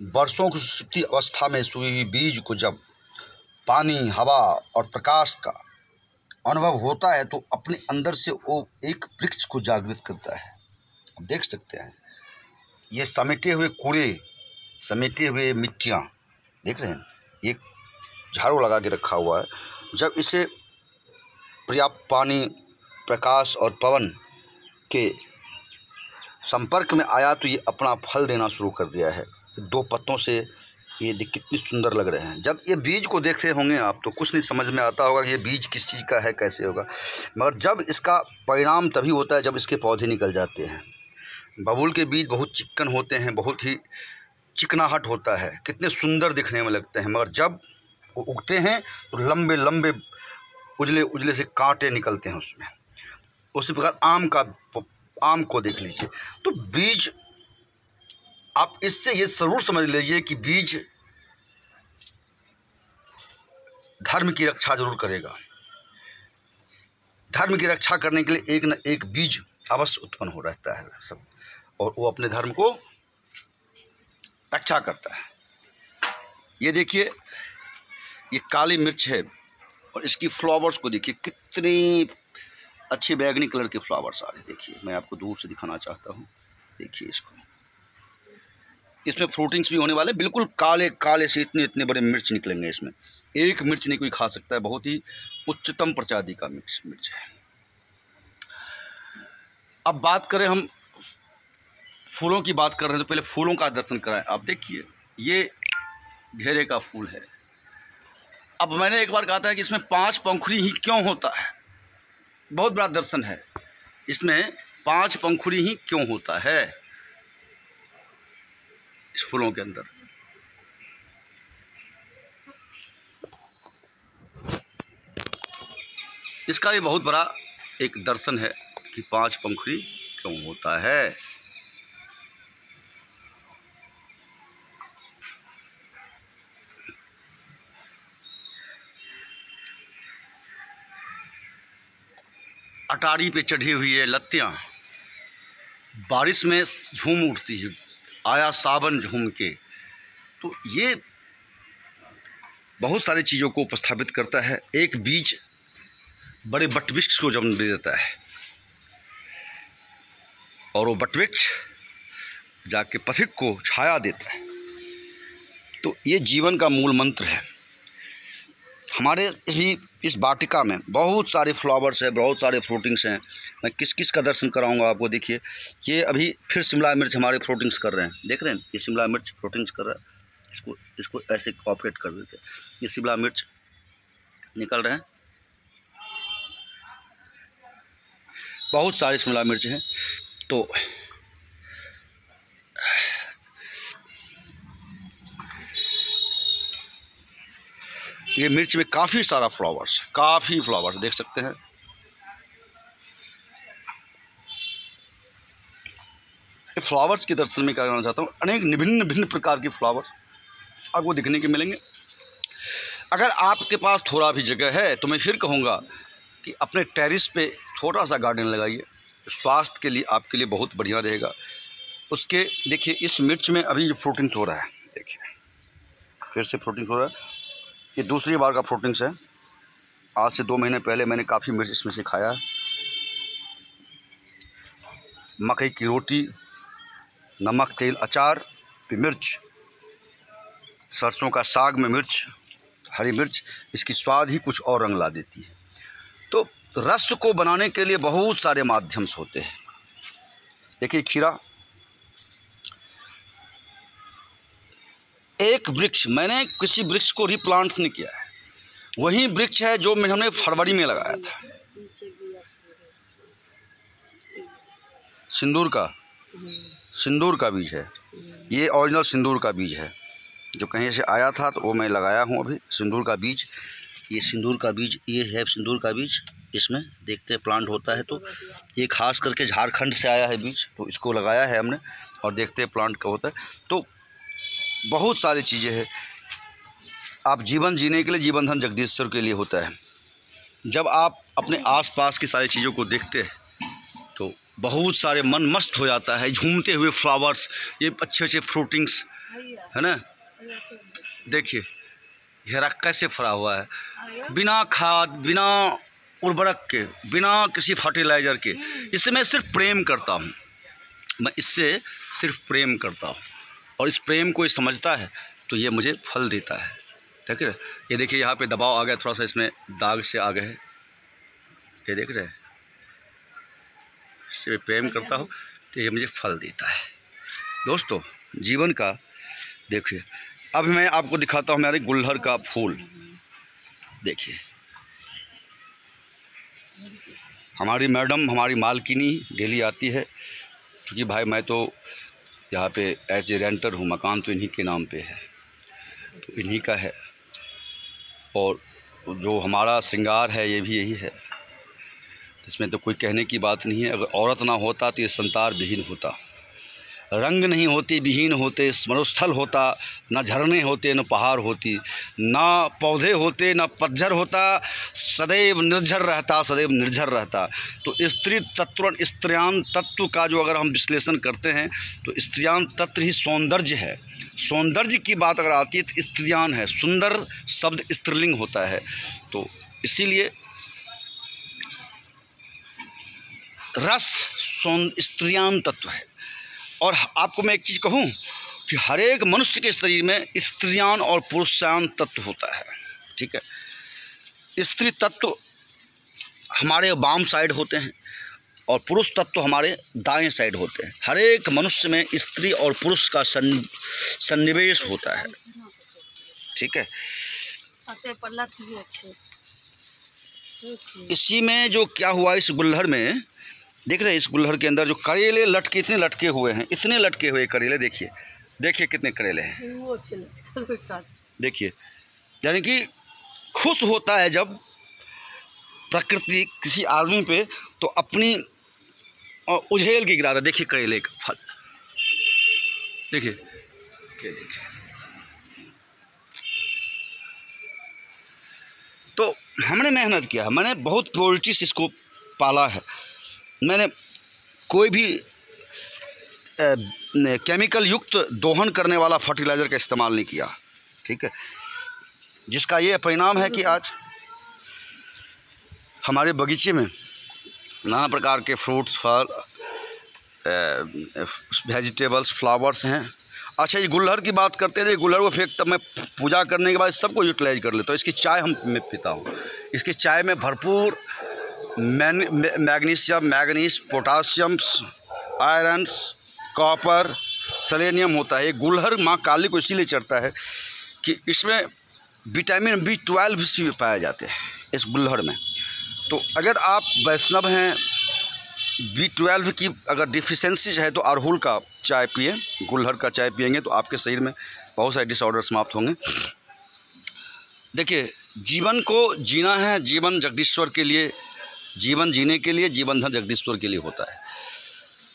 वर्षों की सुप्ति अवस्था में सोई हुई बीज को जब पानी, हवा और प्रकाश का अनुभव होता है तो अपने अंदर से वो एक वृक्ष को जागृत करता है। आप देख सकते हैं। ये समेटे हुए कूड़े, समेटे हुए मिट्टियाँ, देख रहे हैं? एक झाड़ू लगा के रखा हुआ है। जब इसे पर्याप्त पानी, प्रकाश और पवन के संपर्क में आया तो ये अपना फल देना शुरू कर दिया है। दो पत्तों से ये देख कितनी सुंदर लग रहे हैं। जब ये बीज को देखते होंगे आप तो कुछ नहीं समझ में आता होगा कि ये बीज किस चीज़ का है, कैसे होगा। मगर जब इसका परिणाम तभी होता है जब इसके पौधे निकल जाते हैं। बबूल के बीज बहुत चिक्कन होते हैं, बहुत ही चिकनाहट होता है, कितने सुंदर दिखने में लगते हैं। मगर जब वो उगते हैं तो लंबे लंबे उजले उजले से कांटे निकलते हैं उसमें। उसी प्रकार आम का, आम को देख लीजिए। तो बीज आप इससे ये ज़रूर समझ लीजिए कि बीज धर्म की रक्षा ज़रूर करेगा। धर्म की रक्षा करने के लिए एक न एक बीज अवश्य उत्पन्न हो रहता है सब, और वो अपने धर्म को रक्षा करता है। ये देखिए, ये काली मिर्च है और इसकी फ्लावर्स को देखिए, कितनी अच्छी बैगनी कलर के फ्लावर्स आ रहे हैं। देखिए, मैं आपको दूर से दिखाना चाहता हूँ। देखिए इसको। इसमें फ्रूटिंग्स भी होने वाले बिल्कुल काले काले से इतने इतने बड़े मिर्च निकलेंगे इसमें। एक मिर्च नहीं, कोई खा सकता है। बहुत ही उच्चतम प्रजाति का मिर्च मिर्च है। अब बात करें हम फूलों की बात कर रहे हैं तो पहले फूलों का दर्शन कराएँ। आप देखिए, ये घेरे का फूल है। अब मैंने एक बार कहा था कि इसमें पाँच पंखुड़ी ही क्यों होता है? बहुत बड़ा दर्शन है। इसमें पाँच पंखुड़ी ही क्यों होता है? इस फूलों के अंदर। इसका भी बहुत बड़ा एक दर्शन है कि पाँच पंखुड़ी क्यों होता है। अटारी पे चढ़ी हुई है लत्तियाँ, बारिश में झूम उठती है। आया सावन झूम के। तो ये बहुत सारी चीज़ों को उपस्थापित करता है। एक बीज बड़े बटवृक्ष को जन्म दे देता है। और वो बटवृक्ष जाके पथिक को छाया देता है। तो ये जीवन का मूल मंत्र है। हमारे भी इस वाटिका में बहुत सारे फ्लावर्स हैं, बहुत सारे फ्रूटिंग्स हैं। मैं किस किस का दर्शन कराऊँगा आपको देखिए। ये अभी फिर शिमला मिर्च हमारे फ्रूटिंग्स कर रहे हैं। देख रहे हैं? ये शिमला मिर्च फ्रूटिंग्स कर रहा है। इसको इसको ऐसे कॉपरेट कर देते हैं। ये शिमला मिर्च निकल रहे हैं। बहुत सारे शिमला मिर्च हैं। तो ये मिर्च में काफ़ी सारा फ्लावर्स, काफ़ी फ्लावर्स, देख सकते हैं। फ्लावर्स के दर्शन में करना चाहता हूँ। अनेक विभिन्न विभिन्न प्रकार के फ्लावर्स आपको दिखने के मिलेंगे। अगर आपके पास थोड़ा भी जगह है तो मैं फिर कहूँगा कि अपने टेरिस पे छोटा सा गार्डन लगाइए। स्वास्थ्य के लिए, आपके लिए बहुत बढ़िया रहेगा। उसके, देखिए, इस मिर्च में अभी फ्रूटिंग्स हो रहा है, देखिए, फिर से फ्रूटिंग्स हो रहा है। ये दूसरी बार का फ्रूटिंग्स है। आज से दो महीने पहले मैंने काफ़ी मिर्च इसमें से खाया। मकई की रोटी, नमक, तेल, अचार मिर्च। सरसों का साग में मिर्च, हरी मिर्च, इसकी स्वाद ही कुछ और रंग ला देती है। तो रस को बनाने के लिए बहुत सारे माध्यम्स होते हैं। देखिए खीरा एक वृक्ष, मैंने किसी वृक्ष को रिप्लांट नहीं किया है। वही वृक्ष है जो हमने फरवरी में लगाया था। सिंदूर का। सिंदूर का बीज है। ये ओरिजिनल सिंदूर का बीज है। जो कहीं से आया था तो वो मैं लगाया हूँ अभी। सिंदूर का बीज। ये सिंदूर का बीज, ये है सिंदूर का बीज। इसमें देखते हैं प्लांट होता है तो। ये खास करके झारखंड से आया है बीज तो इसको लगाया है हमने और देखते हैं प्लांट का होता है। तो बहुत सारी चीज़ें हैं। आप जीवन जीने के लिए जीवन धन जगदीश्वर के लिए होता है। जब आप अपने आसपास की सारी चीज़ों को देखते हैं तो बहुत सारे मन मस्त हो जाता है, झूमते हुए फ्लावर्स ये अच्छे अच्छे फ्रूटिंग्स है ना? देखिए, घेरा कैसे फरा हुआ है। बिना खाद, बिना उर्वरक के, बिना किसी फर्टिलाइज़र के, इससे मैं सिर्फ़ प्रेम करता हूँ। मैं इससे सिर्फ़ प्रेम करता हूँ। और इस प्रेम को समझता है तो ये मुझे फल देता है। ठीक है? ये देखिए, यहाँ पे दबाव आ गया, थोड़ा सा इसमें दाग से आ गए है। ये देख रहे हैं? इससे प्रेम करता हूँ तो ये मुझे फल देता है। दोस्तों, जीवन का, देखिए, अब मैं आपको दिखाता हूँ मेरे गुल्हर का फूल। देखिए। हमारी मैडम, हमारी मालकिनी डेली आती है, क्योंकि भाई, मैं तो यहाँ पे एज ए रेंटर हूँ, मकान तो इन्हीं के नाम पे है। तो इन्हीं का है। और जो हमारा श्रृंगार है, ये भी यही है। इसमें तो कोई कहने की बात नहीं है। अगर औरत ना होता तो ये संतार विहीन होता। रंग नहीं होती, विहीन होते स्मरुस्थल होता, न झरने होते, न पहाड़ होती, ना पौधे होते, न पतझर होता, सदैव निर्झर रहता, सदैव निर्झर रहता। तो स्त्री तत्व स्त्रियान तत्व का जो अगर हम विश्लेषण करते हैं तो स्त्रियान तत्व ही सौंदर्य है। सौंदर्य की बात अगर आती है तो स्त्रियान है। सुंदर शब्द स्त्रीलिंग होता है। तो इसीलिए रस सौंद स्त्रियान तत्व है। और आपको मैं एक चीज़ कहूँ कि हर एक मनुष्य के शरीर में स्त्रियान और पुरुषान तत्व होता है ठीक है? स्त्री तत्व हमारे बाम साइड होते हैं और पुरुष तत्व हमारे दाएँ साइड होते हैं। हर एक मनुष्य में स्त्री और पुरुष का सन सन्निवेश होता है ठीक है? इसी में जो क्या हुआ इस गुल्हर में देख रहे हैं इस गुल्हर के अंदर जो करेले लटके इतने लटके हुए हैं इतने लटके हुए करेले देखिए देखिए कितने करेले हैं। देखिए यानी कि खुश होता है जब प्रकृति किसी आदमी पे तो अपनी उझेल के गिरा देखिए करेले का फल। देखिए देखिए तो हमने मेहनत किया है मैंने बहुत प्योरिटी से इसको पाला है। मैंने कोई भी केमिकल युक्त दोहन करने वाला फर्टिलाइज़र का इस्तेमाल नहीं किया, ठीक है? जिसका ये परिणाम है कि आज हमारे बगीचे में नाना प्रकार के फ्रूट्स, फल वेजिटेबल्स, फ्लावर्स हैं। अच्छा ये गुल्हर की बात करते थे गुल्हर को फेंक, तब मैं पूजा करने के बाद सबको यूटिलाइज कर लेता हूँ। इसकी चाय हम मैं पीता हूँ। इसकी चाय में भरपूर magnesium manganese potassiums iron, copper, selenium होता है। गुलहर माँ काली को इसीलिए चढ़ता है कि इसमें विटामिन बी ट्वेल्व भी पाए जाते हैं इस गुल्हड़ में। तो अगर आप वैष्णव हैं, बी ट्वेल्व की अगर डिफिशेंसी है तो अरहुल का चाय पिए, गुलहर का चाय पियेंगे तो आपके शरीर में बहुत सारे डिसऑर्डर समाप्त होंगे। देखिए, जीवन को जीना है, जीवन जगदीश्वर के लिए जीवन जीने के लिए, जीवन धन जगदीश्वर के लिए होता है।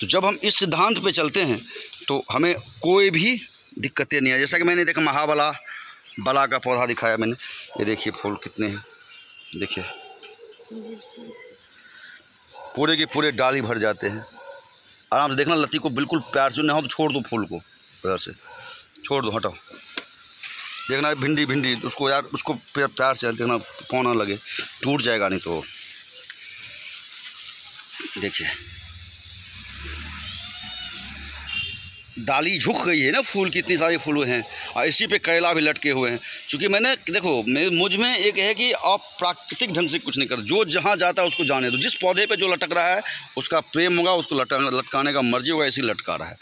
तो जब हम इस सिद्धांत पे चलते हैं तो हमें कोई भी दिक्कतें नहीं आई जैसा कि मैंने देखा, महाबला, बला का पौधा दिखाया मैंने। ये देखिए फूल कितने हैं। देखिए। पूरे के पूरे डाली भर जाते हैं। आराम से देखना, लती को बिल्कुल प्यार से, नहीं हो तो छोड़ दो फूल को। उधर से। छोड़ दो, हटाओ। देखना, भिंडी भिंडी, उसको यार, उसको प्यार से देखना पौना लगे? टूट जाएगा, नहीं तो। देखिए। डाली झुक गई है ना फूल की, इतनी सारे फूल हैं। और इसी पे करेला भी लटके हुए हैं। क्योंकि मैंने, देखो मैं मुझमें एक है कि आप प्राकृतिक ढंग से कुछ नहीं कर जो जहाँ जाता है उसको जाने दो। जिस पौधे पे जो लटक रहा है, उसका प्रेम होगा, उसको लटका लटकाने का मर्ज़ी होगा, इसी लटका रहा है।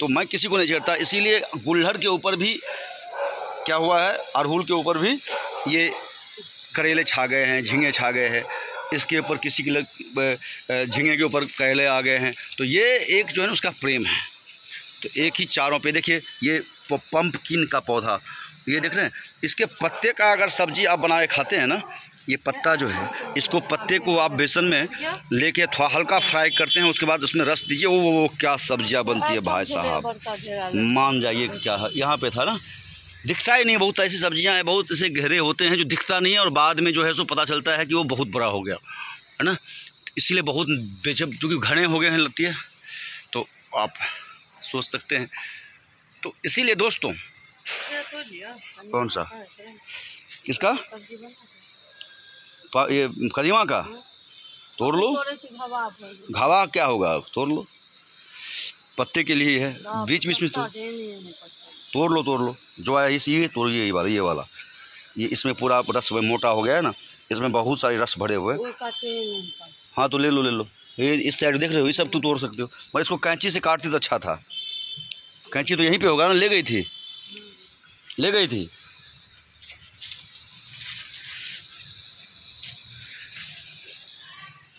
तो मैं किसी को नहीं छेड़ता। इसीलिए गुल्हर के ऊपर भी क्या हुआ है, अरहुल के ऊपर भी ये करेले छा गए हैं, झींगे छा गए हैं। इसके ऊपर किसी के झींगे के ऊपर कैले आ गए हैं। तो ये एक जो है ना उसका प्रेम है। तो एक ही चारों पे देखिए ये पम्पकिन का पौधा। ये देख रहे हैं इसके पत्ते का अगर सब्ज़ी आप बना के खाते हैं ना ये पत्ता जो है इसको पत्ते को आप बेसन में लेके थोड़ा हल्का फ्राई करते हैं उसके बाद उसमें रस दीजिए वो वो, वो क्या सब्ज़ियाँ बनती है भाई साहब। मान जाइए क्या यहाँ पे था ना दिखता ही नहीं बहुत ऐसी सब्ज़ियाँ हैं बहुत ऐसे गहरे होते हैं जो दिखता नहीं है और बाद में जो है सो पता चलता है कि वो बहुत बड़ा हो गया है ना? इसीलिए बहुत बेचब क्योंकि घने हो गए हैं लगती है तो आप सोच सकते हैं। तो इसीलिए दोस्तों कौन सा? किसका? ये कदीमा का। तोड़ लो। घावा क्या होगा? तोड़ लो। पत्ते के लिए है बीच बीच में तो तोड़ लो तोड़ लो। जो आया इस ये तोड़िए ये वाला ये वाला। ये इसमें पूरा रस मोटा हो गया है ना इसमें बहुत सारे रस भरे हुए हाँ तो ले लो ले लो। ये इस साइड देख रहे हो ये सब तू तोड़ सकते हो। मगर इसको कैंची से काटती तो अच्छा था। कैंची तो यहीं पे होगा ना ले गई थी। ले गई थी।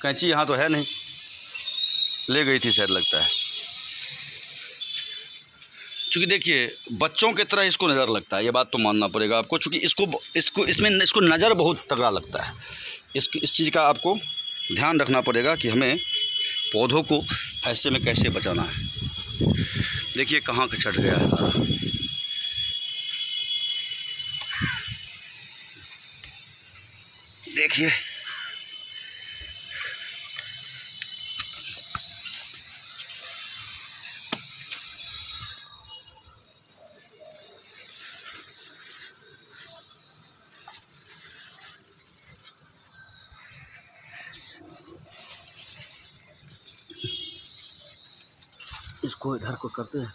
कैंची यहाँ तो है नहीं। ले गई थी शायद लगता है। क्योंकि देखिए, बच्चों की तरह इसको नज़र लगता है, ये बात तो मानना पड़ेगा आपको क्योंकि इसको इसको, इसमें इसको नज़र बहुत तगड़ा लगता है। इस इस चीज़ का आपको ध्यान रखना पड़ेगा कि हमें पौधों को ऐसे में कैसे बचाना है। देखिए कहाँ का चढ़ गया है। देखिए। इसको इधर को करते हैं।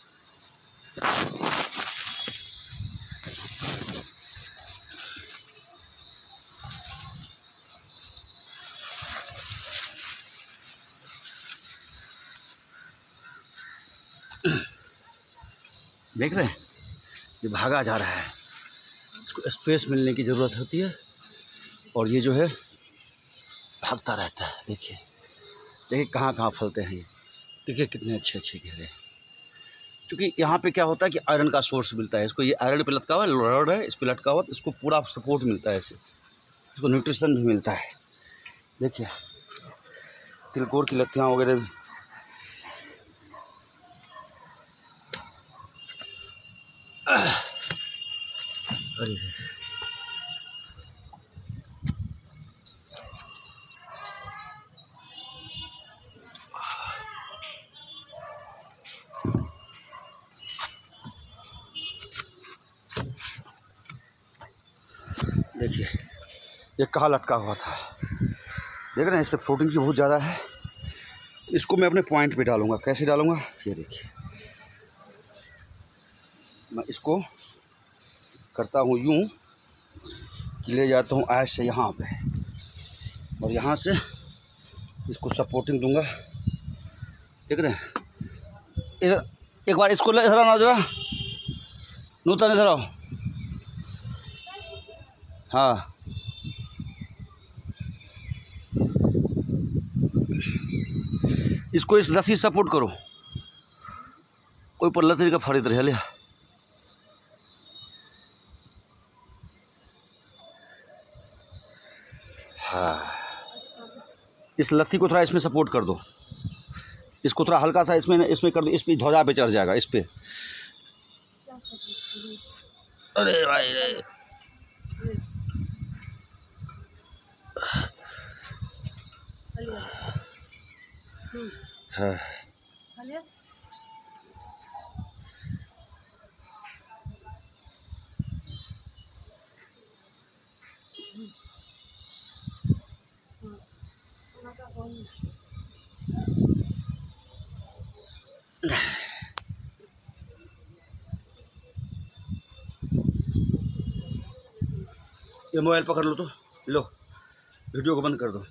देख रहे हैं, ये भागा जा रहा है। इसको स्पेस मिलने की ज़रूरत होती है। और ये जो है, भागता रहता है, देखिए। देखिए कहाँ कहाँ फलते हैं ये। देखिए, कितने अच्छे अच्छे घेरे क्योंकि यहाँ पे क्या होता है कि आयरन का सोर्स मिलता है, इसको ये आयरन पे लटका हुआ है रॉड है, इस पर लटका हुआ इसको पूरा सपोर्ट मिलता है इसे। इसको न्यूट्रिशन भी मिलता है। देखिए, तिलकोर की लत्तियाँ वगैरह भी। ये कहाँ लटका हुआ था। देख रहे हैं, इस पर फ्लोटिंग भी बहुत ज़्यादा है। इसको मैं अपने पॉइंट पे डालूँगा। कैसे डालूँगा? ये देखिए। मैं इसको करता हूँ यूँ कि ले जाता हूँ आय से यहाँ पे। और यहाँ से इसको सपोर्टिंग दूँगा। देख रहे हैं? इधर, एक बार इसको इधर आना जरा। नूतन, इधर आओ। हाँ। इसको इस रस्सी सपोर्ट करो। कोई लतरी का फड़ी तरह लिया हाँ। इस लत्ती को थोड़ा इसमें सपोर्ट कर दो। इसको थोड़ा हल्का सा इसमें इसमें कर दो। इस पर ध्वजा पे चढ़ जाएगा, इस पर अरे भाई ये मोबाइल पकड़ लो तो। लो वीडियो को बंद कर दो।